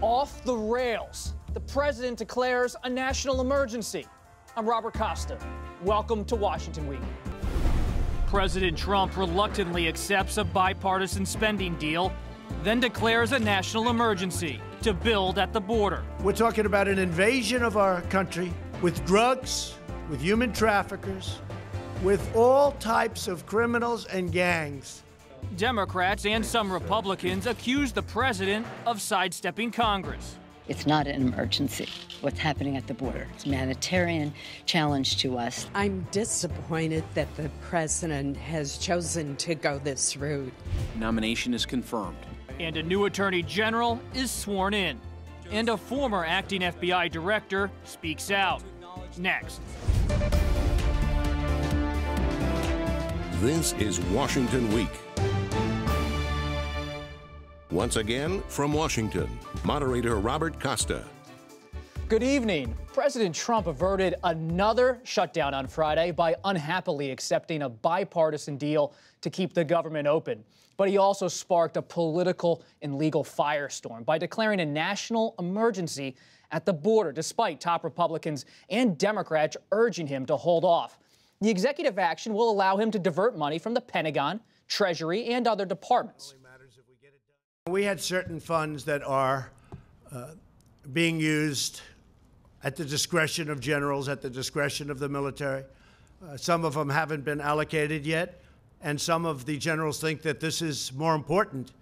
off the rails. The president declares a national emergency. I'm Robert Costa. Welcome to Washington Week. President Trump reluctantly accepts a bipartisan spending deal, then declares a national emergency to build at the border. We're talking about an invasion of our country with drugs, with human traffickers, with all types of criminals and gangs. Democrats and some Republicans accuse the president of sidestepping Congress. It's not an emergency, what's happening at the border. It's a humanitarian challenge to us. I'm disappointed that the president has chosen to go this route. Nomination is confirmed. And a new attorney general is sworn in. And a former acting FBI director speaks out. Next. This is Washington Week. Once again, from Washington, moderator Robert Costa. Good evening. President Trump averted another shutdown on Friday by unhappily accepting a bipartisan deal to keep the government open. But he also sparked a political and legal firestorm by declaring a national emergency at the border, despite top Republicans and Democrats urging him to hold off. The executive action will allow him to divert money from the Pentagon, Treasury, and other departments. We had certain funds that are uh, being used at the discretion of generals, at the discretion of the military. Uh, some of them haven't been allocated yet, and some of the generals think that this is more important.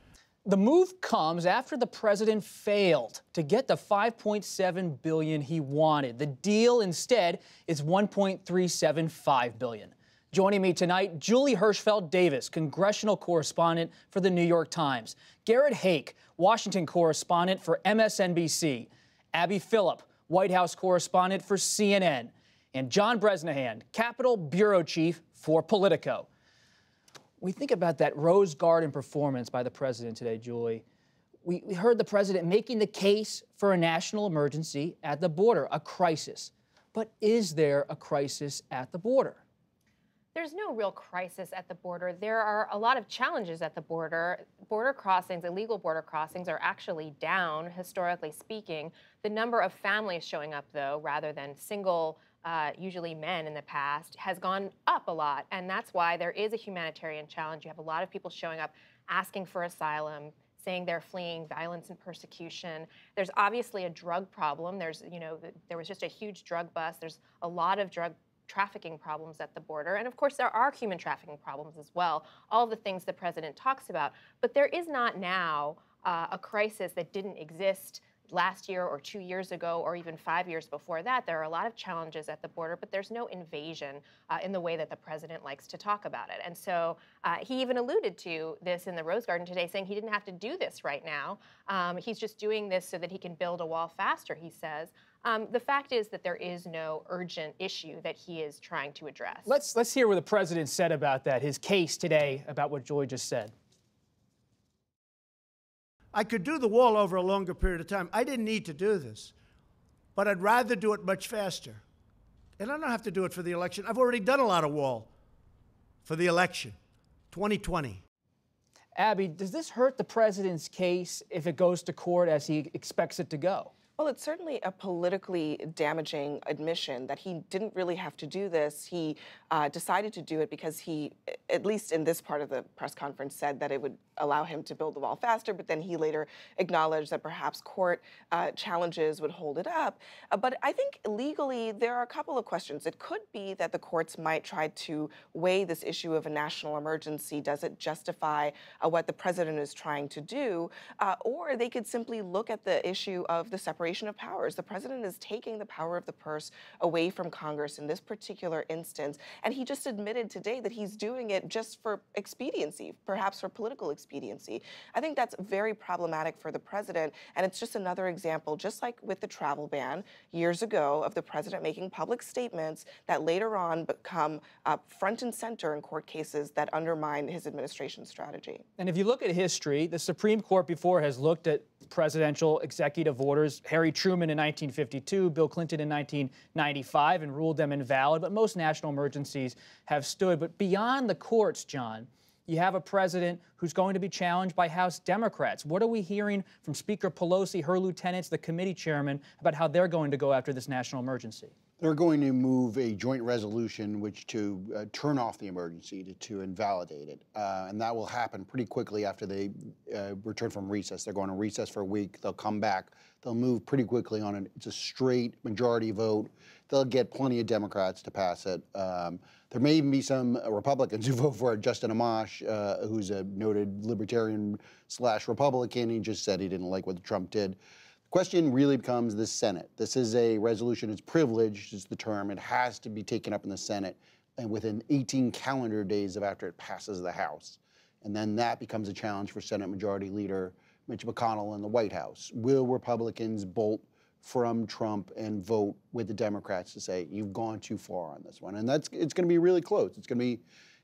The move comes after the president failed to get the 5.7 billion he wanted. The deal instead is 1.375 billion. Joining me tonight, Julie Hirschfeld Davis, congressional correspondent for the New York Times, Garrett Haake, Washington correspondent for MSNBC, Abby Phillip, White House correspondent for CNN, and John Bresnahan, Capitol Bureau Chief for Politico. We think about that Rose Garden performance by the president today, Julie. We, we heard the president making the case for a national emergency at the border, a crisis. But is there a crisis at the border? There's no real crisis at the border. There are a lot of challenges at the border. Border crossings, illegal border crossings, are actually down, historically speaking. The number of families showing up, though, rather than single, uh, usually men in the past, has gone up a lot. And that's why there is a humanitarian challenge. You have a lot of people showing up asking for asylum, saying they're fleeing violence and persecution. There's obviously a drug problem. There's, you know, there was just a huge drug bust. There's a lot of drug trafficking problems at the border. And of course, there are human trafficking problems as well, all the things the president talks about. But there is not now uh, a crisis that didn't exist last year or two years ago or even five years before that. There are a lot of challenges at the border, but there's no invasion uh, in the way that the president likes to talk about it. And so uh, he even alluded to this in the Rose Garden today, saying he didn't have to do this right now. Um, he's just doing this so that he can build a wall faster, he says. Um, the fact is that there is no urgent issue that he is trying to address. Let's let's hear what the president said about that. His case today about what Joy just said. I could do the wall over a longer period of time. I didn't need to do this, but I'd rather do it much faster. And I don't have to do it for the election. I've already done a lot of wall for the election, 2020. Abby, does this hurt the president's case if it goes to court as he expects it to go? Well, it's certainly a politically damaging admission that he didn't really have to do this. He uh, decided to do it because he, at least in this part of the press conference, said that it would allow him to build the wall faster, but then he later acknowledged that perhaps court uh, challenges would hold it up. Uh, but I think legally, there are a couple of questions. It could be that the courts might try to weigh this issue of a national emergency. Does it justify uh, what the president is trying to do? Uh, or they could simply look at the issue of the separation separation of powers. The president is taking the power of the purse away from Congress in this particular instance. And he just admitted today that he's doing it just for expediency, perhaps for political expediency. I think that's very problematic for the president. And it's just another example, just like with the travel ban years ago, of the president making public statements that later on become uh, front and center in court cases that undermine his administration's strategy. And if you look at history, the Supreme Court before has looked at presidential executive orders. Harry Truman in 1952, Bill Clinton in 1995, and ruled them invalid. But most national emergencies have stood. But beyond the courts, John, you have a president who's going to be challenged by House Democrats. What are we hearing from Speaker Pelosi, her lieutenants, the committee chairman, about how they're going to go after this national emergency? They're going to move a joint resolution which to uh, turn off the emergency, to, to invalidate it. Uh, and that will happen pretty quickly after they uh, return from recess. They're going to recess for a week. They'll come back. They'll move pretty quickly on it. It's a straight majority vote. They'll get plenty of Democrats to pass it. Um, there may even be some Republicans who vote for it. Justin Amash, uh, who's a noted libertarian slash Republican, he just said he didn't like what Trump did question really becomes the Senate. This is a resolution, it's privileged, is the term. It has to be taken up in the Senate and within 18 calendar days of after it passes the House. And then that becomes a challenge for Senate Majority Leader Mitch McConnell and the White House. Will Republicans bolt from Trump and vote with the Democrats to say you've gone too far on this one? And that's it's going to be really close. It's going to be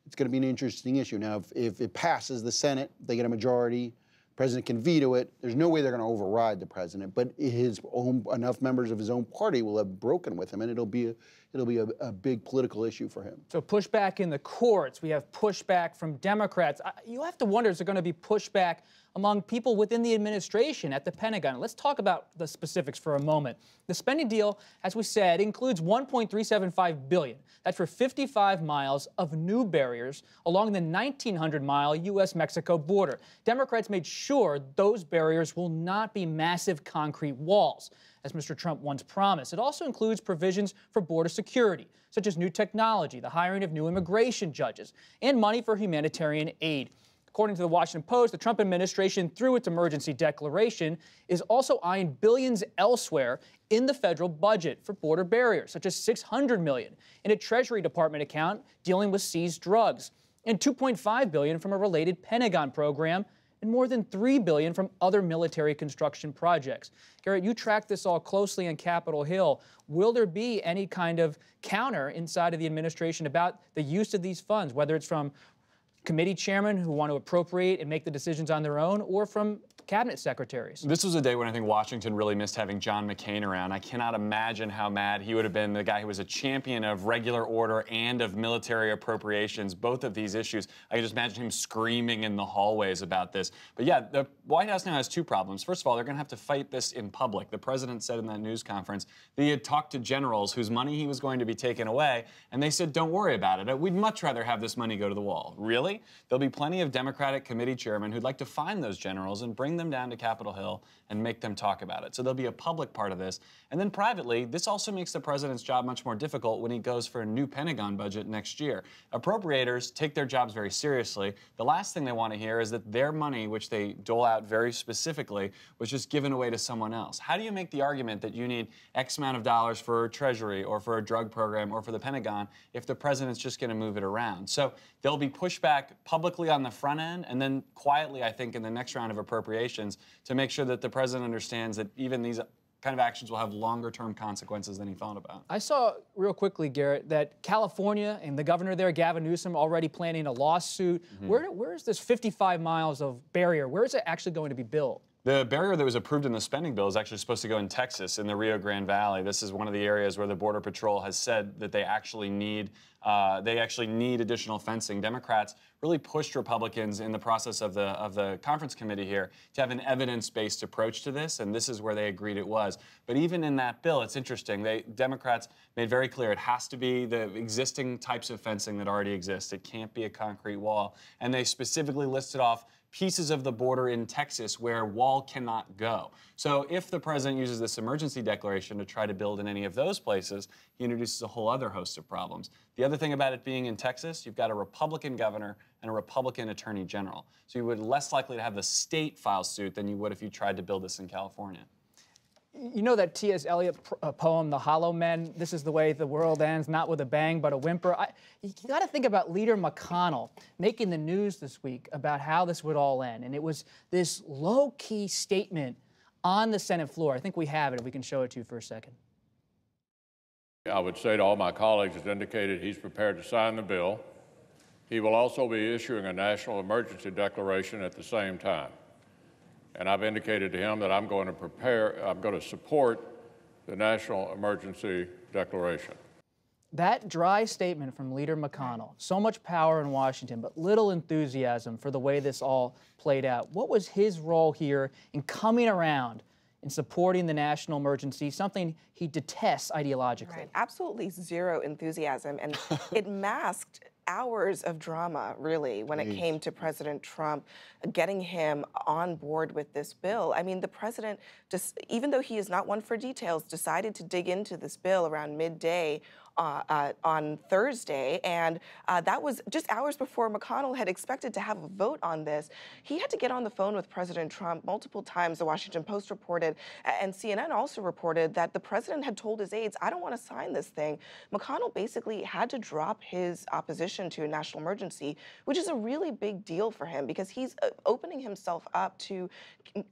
it's going to be an interesting issue. Now, if, if it passes the Senate, they get a majority president can veto it. There's no way they're going to override the president, but his own enough members of his own party will have broken with him, and it'll be a, it'll be a, a big political issue for him. So pushback in the courts. We have pushback from Democrats. You have to wonder: is there going to be pushback among people within the administration at the Pentagon. Let's talk about the specifics for a moment. The spending deal, as we said, includes 1.375 billion. That's for 55 miles of new barriers along the 1900-mile US-Mexico border. Democrats made sure those barriers will not be massive concrete walls as Mr. Trump once promised. It also includes provisions for border security, such as new technology, the hiring of new immigration judges, and money for humanitarian aid. According to the Washington Post, the Trump administration, through its emergency declaration, is also eyeing billions elsewhere in the federal budget for border barriers, such as 600 million in a Treasury Department account dealing with seized drugs, and 2.5 billion from a related Pentagon program, and more than 3 billion from other military construction projects. Garrett, you track this all closely on Capitol Hill. Will there be any kind of counter inside of the administration about the use of these funds, whether it's from committee chairmen who want to appropriate and make the decisions on their own, or from cabinet secretaries. This was a day when I think Washington really missed having John McCain around. I cannot imagine how mad he would have been, the guy who was a champion of regular order and of military appropriations, both of these issues. I can just imagine him screaming in the hallways about this. But yeah, the White House now has two problems. First of all, they're going to have to fight this in public. The president said in that news conference that he had talked to generals whose money he was going to be taken away, and they said, don't worry about it. We'd much rather have this money go to the wall. Really? There'll be plenty of Democratic committee chairmen who'd like to find those generals and bring them down to Capitol Hill and make them talk about it. So there'll be a public part of this. And then privately, this also makes the president's job much more difficult when he goes for a new Pentagon budget next year. Appropriators take their jobs very seriously. The last thing they want to hear is that their money, which they dole out very specifically, was just given away to someone else. How do you make the argument that you need X amount of dollars for Treasury or for a drug program or for the Pentagon if the president's just going to move it around? So there'll be pushback publicly on the front end and then quietly, I think, in the next round of appropriations to make sure that the president understands that even these kind of actions will have longer term consequences than he thought about. I saw real quickly, Garrett, that California and the governor there, Gavin Newsom, already planning a lawsuit. Mm-hmm. Where, where is this 55 miles of barrier? Where is it actually going to be built? The barrier that was approved in the spending bill is actually supposed to go in Texas, in the Rio Grande Valley. This is one of the areas where the Border Patrol has said that they actually need uh, they actually need additional fencing. Democrats really pushed Republicans in the process of the of the conference committee here to have an evidence-based approach to this, and this is where they agreed it was. But even in that bill, it's interesting. They Democrats made very clear it has to be the existing types of fencing that already exist. It can't be a concrete wall, and they specifically listed off pieces of the border in Texas where wall cannot go. So if the president uses this emergency declaration to try to build in any of those places, he introduces a whole other host of problems. The other thing about it being in Texas, you've got a Republican governor and a Republican attorney general. So you would less likely to have the state file suit than you would if you tried to build this in California. You know that T.S. Eliot uh, poem, The Hollow Men? This is the way the world ends, not with a bang, but a whimper. I, you got to think about Leader McConnell making the news this week about how this would all end. And it was this low key statement on the Senate floor. I think we have it, if we can show it to you for a second. I would say to all my colleagues, as indicated he's prepared to sign the bill. He will also be issuing a national emergency declaration at the same time. And I've indicated to him that I'm going to prepare, I'm going to support the national emergency declaration. That dry statement from Leader McConnell, so much power in Washington, but little enthusiasm for the way this all played out. What was his role here in coming around in supporting the national emergency, something he detests ideologically? Right. Absolutely zero enthusiasm. And it masked hours of drama, really, when it came to President Trump uh, getting him on board with this bill. I mean, the president, just, even though he is not one for details, decided to dig into this bill around midday uh, uh, on Thursday, and uh, that was just hours before McConnell had expected to have a vote on this. He had to get on the phone with President Trump multiple times. The Washington Post reported, and CNN also reported that the president had told his aides, "I don't want to sign this thing." McConnell basically had to drop his opposition to a national emergency, which is a really big deal for him because he's uh, opening himself up to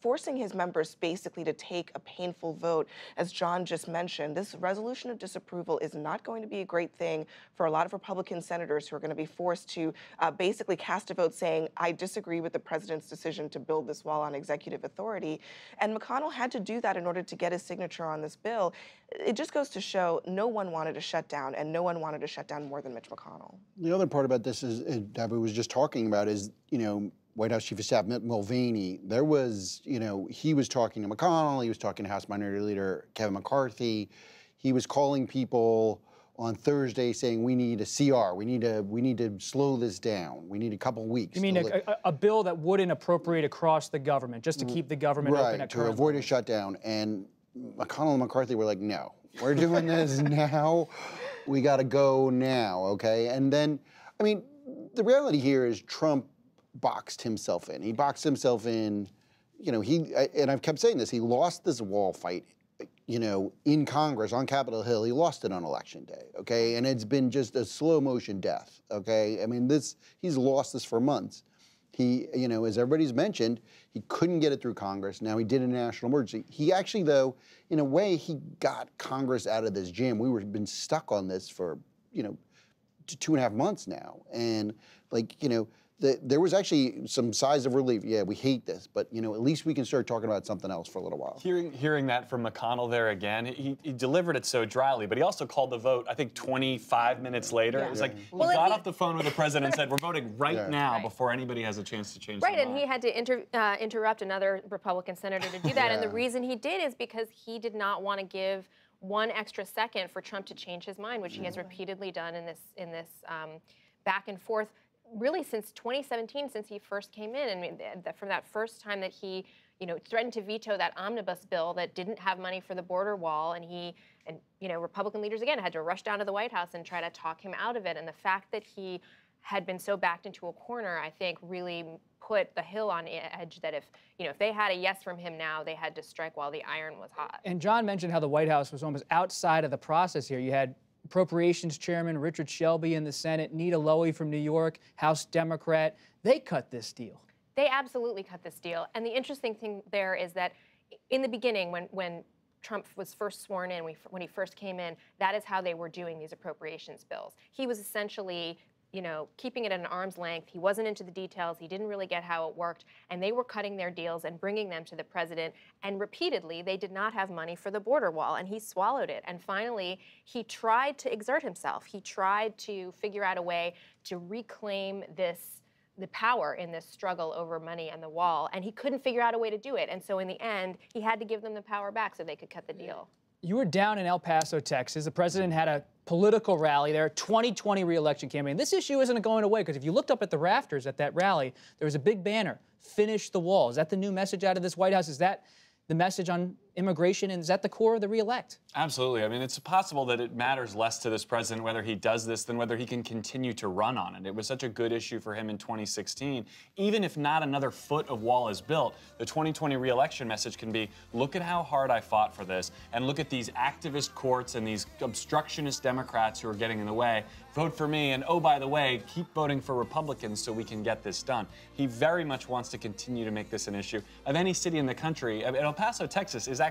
forcing his members basically to take a painful vote. As John just mentioned, this resolution of disapproval is not going to be a great thing for a lot of Republican senators who are going to be forced to uh, basically cast a vote saying, I disagree with the president's decision to build this wall on executive authority. And McConnell had to do that in order to get his signature on this bill. It just goes to show no one wanted to shut down, and no one wanted to shut down more than Mitch McConnell. The other part about this is, uh, was just talking about is, you know, White House Chief of Staff Mick Mulvaney, there was, you know, he was talking to McConnell, he was talking to House Minority Leader Kevin McCarthy. He was calling people on Thursday saying we need a CR, we need to we need to slow this down, we need a couple weeks. You mean a, a, a, bill that wouldn't appropriate across the government, just to keep the government right, open at to avoid a shutdown? And McConnell and McCarthy were like, no, we're doing this now. We got to go now, okay? And then, I mean, the reality here is Trump boxed himself in. He boxed himself in, you know, he, and I've kept saying this, he lost this wall fight, you know, in Congress on Capitol Hill. He lost it on election day, okay? And it's been just a slow motion death, okay? I mean, this, he's lost this for months. He, you know, as everybody's mentioned, he couldn't get it through Congress. Now he did a national emergency. He actually, though, in a way, he got Congress out of this jam. We were been stuck on this for, you know, two and a half months now. And like, you know, the, there was actually some sighs of relief. Yeah, we hate this, but you know, at least we can start talking about something else for a little while. Hearing hearing that from McConnell there again, he, he delivered it so dryly, but he also called the vote. I think 25 minutes later, yeah. it was like well, he got he, off the phone with the president and said, "We're voting right yeah. now right. before anybody has a chance to change." Right, and mind. he had to inter, uh, interrupt another Republican senator to do that, yeah. and the reason he did is because he did not want to give one extra second for Trump to change his mind, which he has repeatedly done in this in this um, back and forth really since 2017, since he first came in. Mean, from that first time that he, you know, threatened to veto that omnibus bill that didn't have money for the border wall, and he, and you know, Republican leaders again had to rush down to the White House and try to talk him out of it. And the fact that he had been so backed into a corner, I think, really put the Hill on edge. That if you know, if they had a yes from him now, they had to strike while the iron was hot. And John mentioned how the White House was almost outside of the process here. You had Appropriations Chairman Richard Shelby in the Senate, Nita Lowey from New York, House Democrat. They cut this deal. They absolutely cut this deal. And the interesting thing there is that in the beginning, when, when Trump was first sworn in, when he first came in, that is how they were doing these appropriations bills. He was essentially you know, keeping it at an arm's length. He wasn't into the details. He didn't really get how it worked. And they were cutting their deals and bringing them to the president. And repeatedly, they did not have money for the border wall. And he swallowed it. And finally, he tried to exert himself. He tried to figure out a way to reclaim this the power in this struggle over money and the wall and he couldn't figure out a way to do it and so in the end he had to give them the power back so they could cut the deal you were down in El Paso, Texas. The president had a political rally there, 2020 reelection campaign. This issue isn't going away because if you looked up at the rafters at that rally, there was a big banner, finish the wall. Is that the new message out of this White House? Is that the message on immigration, and is that the core of the reelect? Absolutely. I mean, it's possible that it matters less to this president whether he does this than whether he can continue to run on it. It was such a good issue for him in 2016. Even if not another foot of wall is built, the 2020 reelection message can be look at how hard I fought for this, and look at these activist courts and these obstructionist Democrats who are getting in the way. Vote for me, and oh, by the way, keep voting for Republicans so we can get this done. He very much wants to continue to make this an issue of any city in the country. El Paso, Texas is actually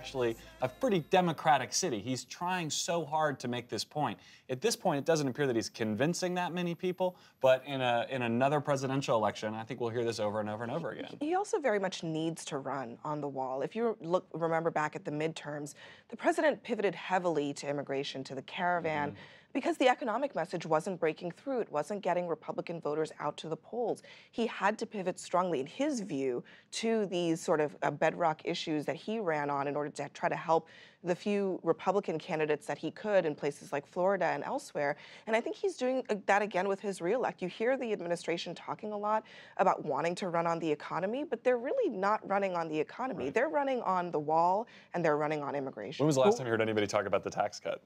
a pretty democratic city. He's trying so hard to make this point. At this point, it doesn't appear that he's convincing that many people, but in, a, in another presidential election, I think we'll hear this over and over and over again. He also very much needs to run on the wall. If you look, remember back at the midterms, the president pivoted heavily to immigration, to the caravan. Mm -hmm because the economic message wasn't breaking through. It wasn't getting Republican voters out to the polls. He had to pivot strongly, in his view, to these sort of uh, bedrock issues that he ran on in order to try to help the few Republican candidates that he could in places like Florida and elsewhere. And I think he's doing uh, that again with his reelect. You hear the administration talking a lot about wanting to run on the economy, but they're really not running on the economy. Right. They're running on the wall and they're running on immigration. When was the last time you heard anybody talk about the tax cut?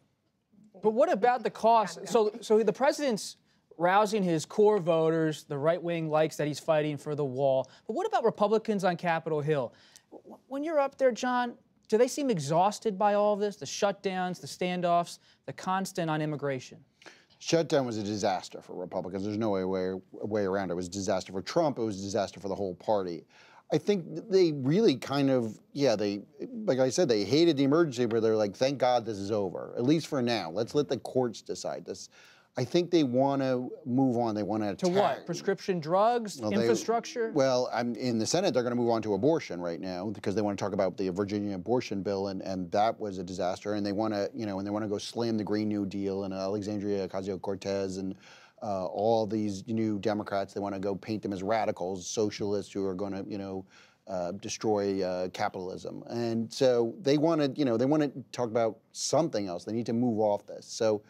But what about the cost? So, so the president's rousing his core voters. The right wing likes that he's fighting for the wall. But what about Republicans on Capitol Hill? When you're up there, John, do they seem exhausted by all of this? The shutdowns, the standoffs, the constant on immigration? Shutdown was a disaster for Republicans. There's no way, way, way around it. It was a disaster for Trump. It was a disaster for the whole party. I think they really kind of, yeah, they, like I said, they hated the emergency, but they're like, thank God this is over, at least for now. Let's let the courts decide this. I think they want to move on. They want to to what? Prescription drugs, well, infrastructure. They, well, I'm in the Senate. They're going to move on to abortion right now because they want to talk about the Virginia abortion bill, and, and that was a disaster. And they want to, you know, and they want to go slam the Green New Deal and Alexandria Ocasio Cortez and uh, all these new Democrats. They want to go paint them as radicals, socialists who are going to, you know. Uh, destroy uh, capitalism, and so they want to, you know, they want to talk about something else. They need to move off this. So,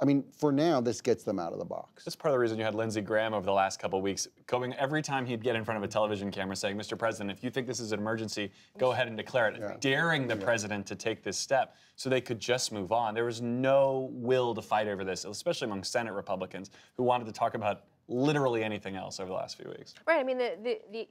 I mean, for now, this gets them out of the box. That's part of the reason you had Lindsey Graham over the last couple of weeks going every time he'd get in front of a television camera saying, Mr. President, if you think this is an emergency, go ahead and declare it, yeah. daring the yeah. president to take this step so they could just move on. There was no will to fight over this, especially among Senate Republicans who wanted to talk about literally anything else over the last few weeks. Right. I mean, the, the, the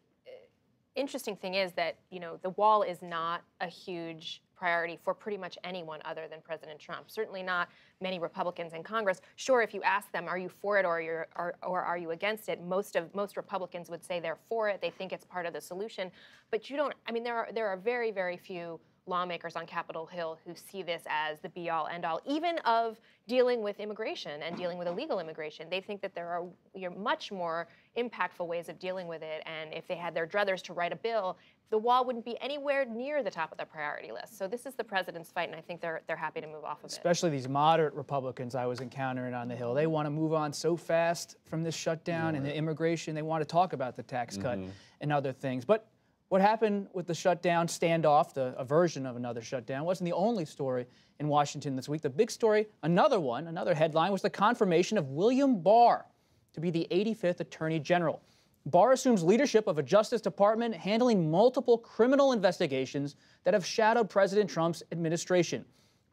interesting thing is that, you know, the wall is not a huge priority for pretty much anyone other than President Trump. Certainly not many Republicans in Congress. Sure, if you ask them, are you for it or, you're, or, or are you against it? Most of most Republicans would say they're for it. They think it's part of the solution. But you don't. I mean, there are there are very very few lawmakers on Capitol Hill who see this as the be all end all, even of dealing with immigration and dealing with illegal immigration. They think that there are you know, much more impactful ways of dealing with it. And if they had their druthers to write a bill, the wall wouldn't be anywhere near the top of the priority list. So this is the president's fight, and I think they're they're happy to move off of Especially it. Especially these moderate Republicans I was encountering on the Hill. They want to move on so fast from this shutdown yeah, and the immigration. They want to talk about the tax cut mm-hmm. and other things. But what happened with the shutdown standoff, the a version of another shutdown, wasn't the only story in Washington this week. The big story, another one, another headline, was the confirmation of William Barr to be the 85th Attorney General. Barr assumes leadership of a Justice Department handling multiple criminal investigations that have shadowed President Trump's administration.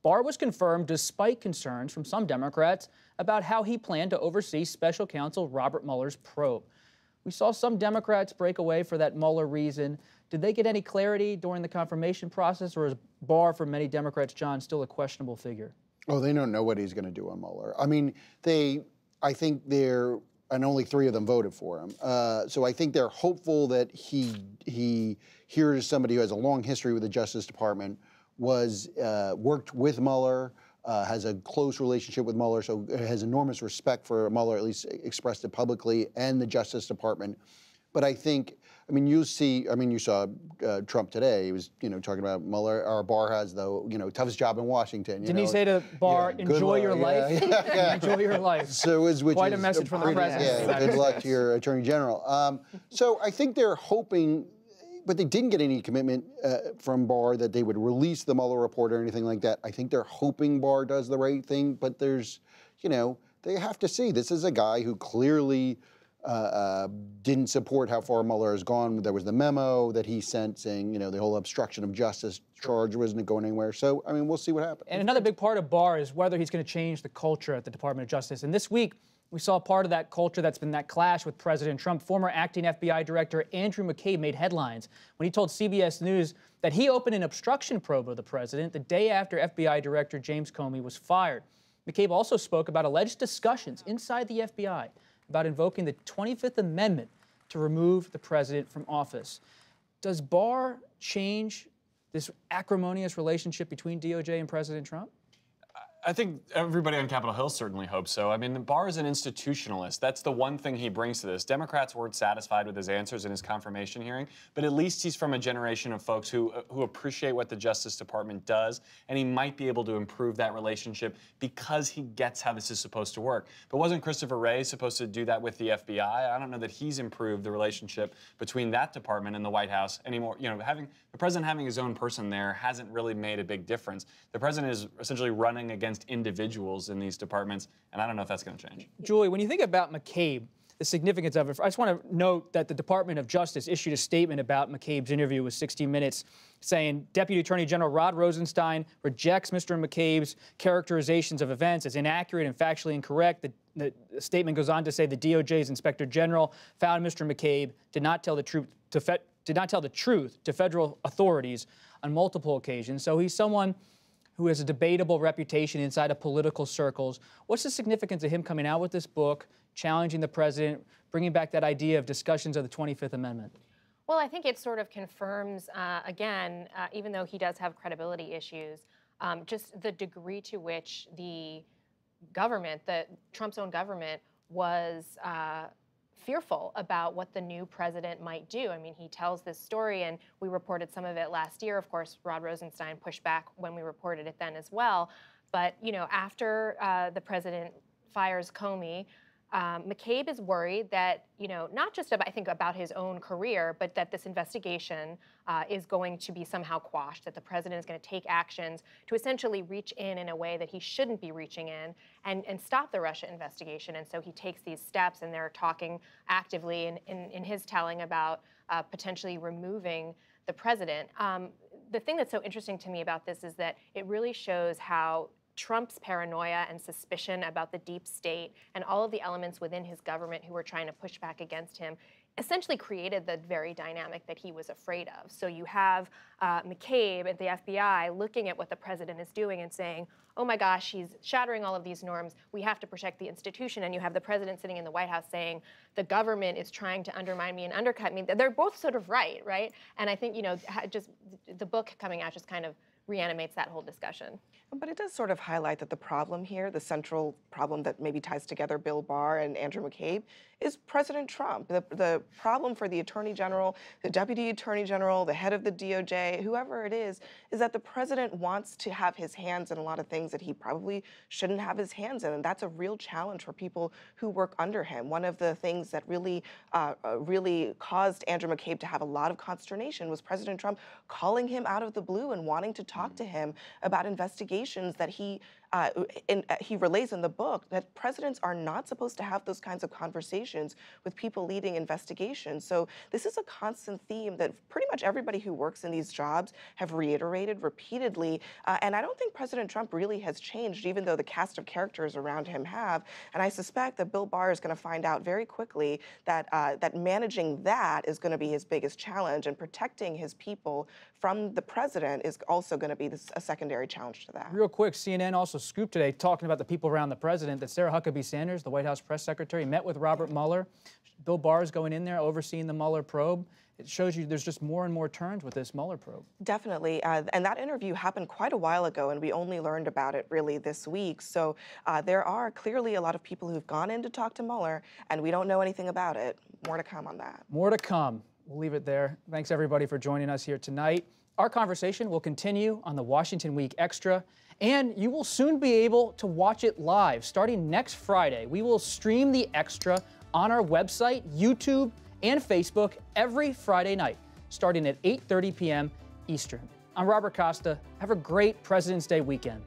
Barr was confirmed despite concerns from some Democrats about how he planned to oversee special counsel Robert Mueller's probe. We saw some Democrats break away for that Mueller reason. Did they get any clarity during the confirmation process, or is Barr, for many Democrats, John, still a questionable figure? Oh, they don't know what he's going to do on Mueller. I mean, they, I think they're, and only three of them voted for him. Uh, so I think they're hopeful that he, he, here is somebody who has a long history with the Justice Department, was uh, worked with Mueller, uh, has a close relationship with Mueller, so has enormous respect for Mueller, at least expressed it publicly, and the Justice Department. But I think, I mean, you see, I mean, you saw uh, Trump today. He was, you know, talking about Mueller. Our Barr has the, you know, toughest job in Washington. Didn't know? he say to Barr, yeah, "Enjoy your life, yeah, yeah, enjoy your life"? So is which quite is a message from the president. Yeah, good luck to your Attorney General. Um, so I think they're hoping but they didn't get any commitment uh, from Barr that they would release the Mueller report or anything like that. I think they're hoping Barr does the right thing, but there's, you know, they have to see. This is a guy who clearly uh, uh, didn't support how far Mueller has gone. There was the memo that he sent saying, you know, the whole obstruction of justice charge wasn't going anywhere. So, I mean, we'll see what happens. And another big part of Barr is whether he's going to change the culture at the Department of Justice. And this week, we saw part of that culture that's been that clash with President Trump. Former acting FBI Director Andrew McCabe made headlines when he told CBS News that he opened an obstruction probe of the president the day after FBI Director James Comey was fired. McCabe also spoke about alleged discussions inside the FBI about invoking the 25th Amendment to remove the president from office. Does Barr change this acrimonious relationship between DOJ and President Trump? I think everybody on Capitol Hill certainly hopes so. I mean, Barr is an institutionalist. That's the one thing he brings to this. Democrats weren't satisfied with his answers in his confirmation hearing, but at least he's from a generation of folks who uh, who appreciate what the Justice Department does, and he might be able to improve that relationship because he gets how this is supposed to work. But wasn't Christopher Wray supposed to do that with the FBI? I don't know that he's improved the relationship between that department and the White House anymore. You know, having the president having his own person there hasn't really made a big difference. The president is essentially running against individuals in these departments, and I don't know if that's going to change. Julie, when you think about McCabe, the significance of it, I just want to note that the Department of Justice issued a statement about McCabe's interview with 60 Minutes saying Deputy Attorney General Rod Rosenstein rejects Mr. McCabe's characterizations of events as inaccurate and factually incorrect. The, the statement goes on to say the DOJ's Inspector General found Mr. McCabe did not tell the truth to did not tell the truth to federal authorities on multiple occasions. So he's someone who has a debatable reputation inside of political circles. What's the significance of him coming out with this book, challenging the president, bringing back that idea of discussions of the 25th Amendment? Well, I think it sort of confirms, uh, again, uh, even though he does have credibility issues, um, just the degree to which the government, the Trump's own government, was uh, fearful about what the new president might do. I mean, he tells this story, and we reported some of it last year. Of course, Rod Rosenstein pushed back when we reported it then as well. But you know, after uh, the president fires Comey, um, McCabe is worried that, you know, not just about, I think about his own career, but that this investigation uh, is going to be somehow quashed, that the president is going to take actions to essentially reach in in a way that he shouldn't be reaching in and, and stop the Russia investigation. And so he takes these steps, and they're talking actively in, in, in his telling about uh, potentially removing the president. Um, the thing that's so interesting to me about this is that it really shows how Trump's paranoia and suspicion about the deep state and all of the elements within his government who were trying to push back against him essentially created the very dynamic that he was afraid of. So you have uh, McCabe at the FBI looking at what the president is doing and saying, oh my gosh, he's shattering all of these norms. We have to protect the institution. And you have the president sitting in the White House saying, the government is trying to undermine me and undercut me. They're both sort of right, right? And I think, you know, just the book coming out just kind of reanimates that whole discussion. But it does sort of highlight that the problem here, the central problem that maybe ties together Bill Barr and Andrew McCabe, is President Trump. The, the problem for the Attorney General, the Deputy Attorney General, the head of the DOJ, whoever it is, is that the president wants to have his hands in a lot of things that he probably shouldn't have his hands in. And that's a real challenge for people who work under him. One of the things that really, uh, uh really caused Andrew McCabe to have a lot of consternation was President Trump calling him out of the blue and wanting to talk to him about investigations that he uh, in, uh, he relays in the book that presidents are not supposed to have those kinds of conversations with people leading investigations. So this is a constant theme that pretty much everybody who works in these jobs have reiterated repeatedly. Uh, and I don't think President Trump really has changed, even though the cast of characters around him have. And I suspect that Bill Barr is going to find out very quickly that uh, that managing that is going to be his biggest challenge, and protecting his people from the president is also going to be a secondary challenge to that. Real quick, CNN also scoop today talking about the people around the president that Sarah Huckabee Sanders, the White House press secretary, met with Robert Mueller. Bill Barr is going in there overseeing the Mueller probe. It shows you there's just more and more turns with this Mueller probe. Definitely. Uh, and that interview happened quite a while ago, and we only learned about it really this week. So uh, there are clearly a lot of people who've gone in to talk to Mueller, and we don't know anything about it. More to come on that. More to come. We'll leave it there. Thanks, everybody, for joining us here tonight. Our conversation will continue on the Washington Week Extra, and you will soon be able to watch it live. Starting next Friday, we will stream the Extra on our website, YouTube, and Facebook every Friday night, starting at 8.30 p.m. Eastern. I'm Robert Costa. Have a great President's Day weekend.